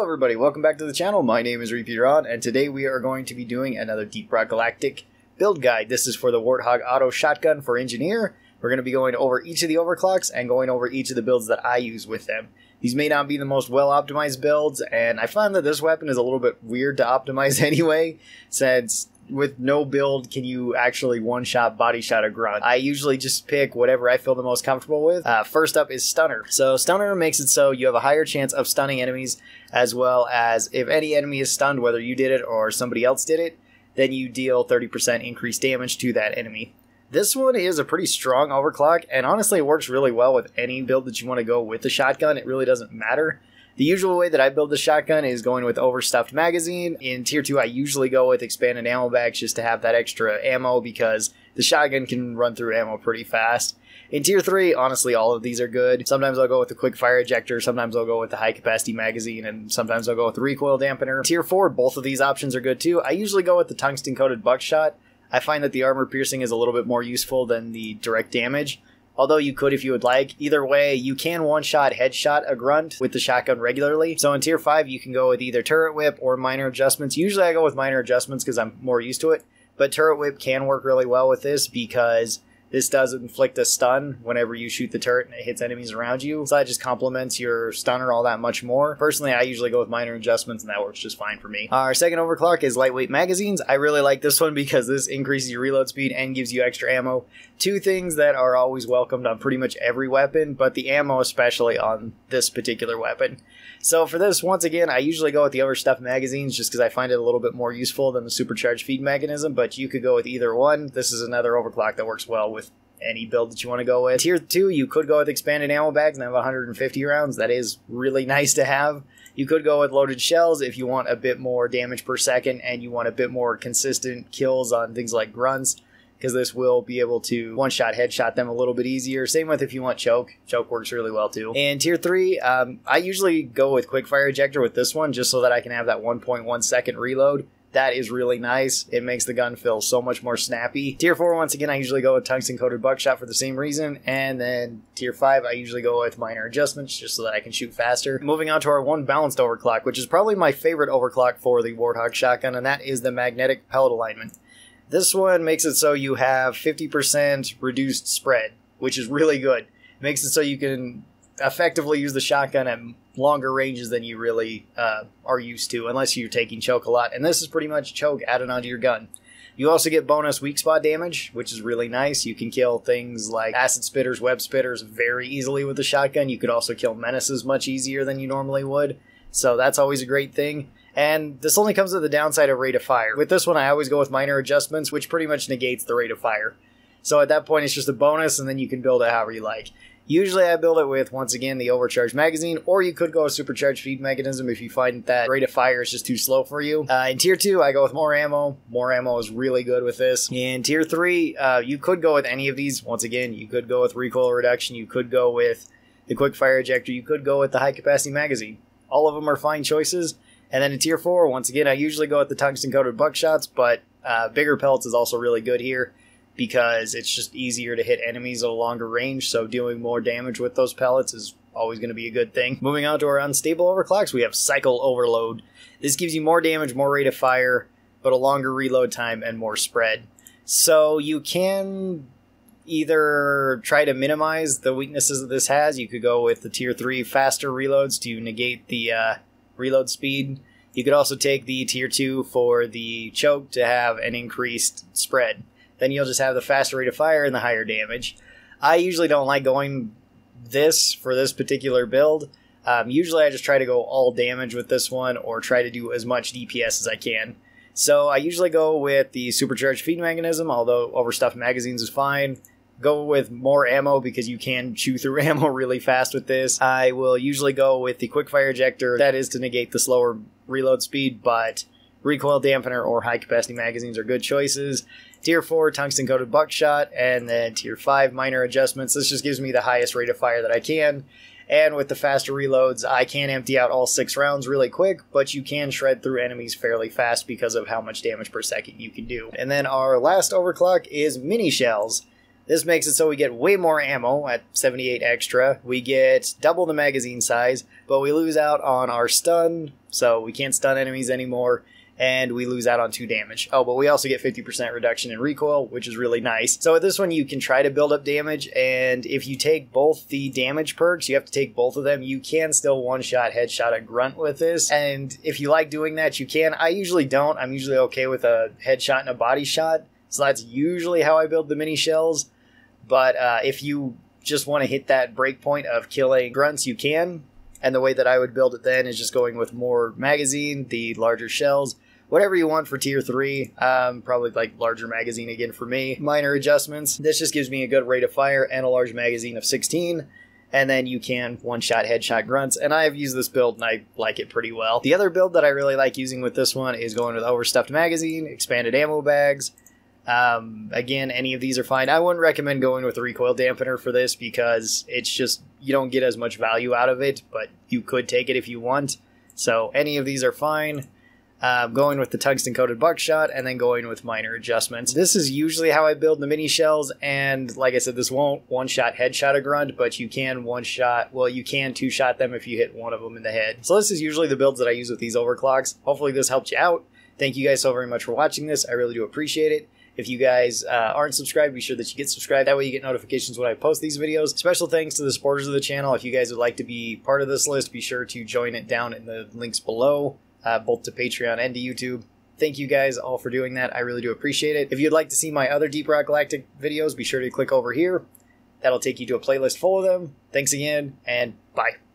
Hello everybody, welcome back to the channel. My name is ReapeeRon, and today we are going to be doing another Deep Rock Galactic build guide. This is for the Warthog Auto Shotgun for Engineer. We're going to be going over each of the overclocks and going over each of the builds that I use with them. These may not be the most well optimized builds, and I find that this weapon is a little bit weird to optimize anyway, since with no build can you actually one shot body shot a grunt. I usually just pick whatever I feel the most comfortable with. Uh, first up is Stunner. So Stunner makes it so you have a higher chance of stunning enemies, as well as if any enemy is stunned, whether you did it or somebody else did it, then you deal 30% increased damage to that enemy. This one is a pretty strong overclock, and honestly, it works really well with any build that you want to go with the shotgun. It really doesn't matter. The usual way that I build the shotgun is going with overstuffed magazine. In tier 2, I usually go with expanded ammo bags just to have that extra ammo because the shotgun can run through ammo pretty fast. In tier 3, honestly, all of these are good. Sometimes I'll go with the quick fire ejector, sometimes I'll go with the high capacity magazine, and sometimes I'll go with the recoil dampener. Tier 4, both of these options are good too. I usually go with the tungsten coated buckshot. I find that the armor piercing is a little bit more useful than the direct damage although you could if you would like. Either way, you can one shot headshot a grunt with the shotgun regularly. So in tier 5, you can go with either turret whip or minor adjustments. Usually I go with minor adjustments because I'm more used to it, but turret whip can work really well with this because this does inflict a stun whenever you shoot the turret and it hits enemies around you. So that just complements your stunner all that much more. Personally, I usually go with minor adjustments and that works just fine for me. Our second overclock is lightweight magazines. I really like this one because this increases your reload speed and gives you extra ammo. Two things that are always welcomed on pretty much every weapon, but the ammo especially on this particular weapon. So for this, once again, I usually go with the overstuffed magazines just because I find it a little bit more useful than the supercharged feed mechanism, but you could go with either one. This is another overclock that works well with any build that you want to go with. Tier 2, you could go with expanded ammo bags and have 150 rounds. That is really nice to have. You could go with loaded shells if you want a bit more damage per second and you want a bit more consistent kills on things like grunts because this will be able to one shot headshot them a little bit easier. Same with if you want choke. Choke works really well too. And tier three, um, I usually go with quick fire ejector with this one just so that I can have that 1.1 second reload. That is really nice. It makes the gun feel so much more snappy. Tier 4, once again, I usually go with tungsten coated buckshot for the same reason. And then tier 5, I usually go with minor adjustments just so that I can shoot faster. Moving on to our one balanced overclock, which is probably my favorite overclock for the Warthog shotgun, and that is the magnetic pellet alignment. This one makes it so you have 50% reduced spread, which is really good. It makes it so you can effectively use the shotgun at longer ranges than you really uh, are used to, unless you're taking choke a lot. And this is pretty much choke added onto your gun. You also get bonus weak spot damage, which is really nice. You can kill things like acid spitters, web spitters very easily with the shotgun. You could also kill menaces much easier than you normally would. So that's always a great thing. And this only comes with the downside of rate of fire. With this one, I always go with minor adjustments, which pretty much negates the rate of fire. So at that point, it's just a bonus, and then you can build it however you like. Usually I build it with, once again, the overcharged magazine, or you could go a supercharged feed mechanism if you find that rate of fire is just too slow for you. Uh, in tier 2, I go with more ammo. More ammo is really good with this. In tier 3, uh, you could go with any of these. Once again, you could go with recoil reduction, you could go with the quick fire ejector, you could go with the high capacity magazine. All of them are fine choices. And then in tier four, once again, I usually go with the tungsten coated buckshots, but uh, bigger pellets is also really good here because it's just easier to hit enemies at a longer range. So doing more damage with those pellets is always going to be a good thing. Moving on to our unstable overclocks, we have cycle overload. This gives you more damage, more rate of fire, but a longer reload time and more spread. So you can either try to minimize the weaknesses that this has. You could go with the tier three faster reloads to negate the uh, reload speed. You could also take the tier 2 for the choke to have an increased spread. Then you'll just have the faster rate of fire and the higher damage. I usually don't like going this for this particular build. Um, usually I just try to go all damage with this one or try to do as much DPS as I can. So I usually go with the supercharged feed mechanism, although overstuffed magazines is fine go with more ammo because you can chew through ammo really fast with this. I will usually go with the quick fire ejector. That is to negate the slower reload speed, but recoil dampener or high capacity magazines are good choices. Tier 4, tungsten coated buckshot, and then Tier 5, minor adjustments. This just gives me the highest rate of fire that I can. And with the faster reloads, I can empty out all six rounds really quick, but you can shred through enemies fairly fast because of how much damage per second you can do. And then our last overclock is mini shells. This makes it so we get way more ammo at 78 extra. We get double the magazine size, but we lose out on our stun, so we can't stun enemies anymore and we lose out on 2 damage. Oh, but we also get 50% reduction in recoil, which is really nice. So with this one, you can try to build up damage, and if you take both the damage perks, you have to take both of them, you can still one-shot headshot a grunt with this, and if you like doing that, you can. I usually don't. I'm usually okay with a headshot and a body shot, so that's usually how I build the mini shells. But uh, if you just want to hit that breakpoint of killing grunts, you can. And the way that I would build it then is just going with more magazine, the larger shells, whatever you want for tier three. Um, probably like larger magazine again for me. Minor adjustments. This just gives me a good rate of fire and a large magazine of 16 and then you can one shot headshot grunts. And I've used this build and I like it pretty well. The other build that I really like using with this one is going with overstuffed magazine, expanded ammo bags. Um, again, any of these are fine. I wouldn't recommend going with a recoil dampener for this because it's just you don't get as much value out of it, but you could take it if you want. So any of these are fine uh, going with the tungsten coated buckshot, and then going with minor adjustments. This is usually how I build the mini shells, and like I said, this won't one shot headshot a grunt, but you can one shot, well, you can two shot them if you hit one of them in the head. So this is usually the builds that I use with these overclocks. Hopefully this helped you out. Thank you guys so very much for watching this. I really do appreciate it. If you guys uh, aren't subscribed, be sure that you get subscribed. That way you get notifications when I post these videos. Special thanks to the supporters of the channel. If you guys would like to be part of this list, be sure to join it down in the links below uh, both to Patreon and to YouTube. Thank you guys all for doing that. I really do appreciate it. If you'd like to see my other Deep Rock Galactic videos, be sure to click over here. That'll take you to a playlist full of them. Thanks again, and bye.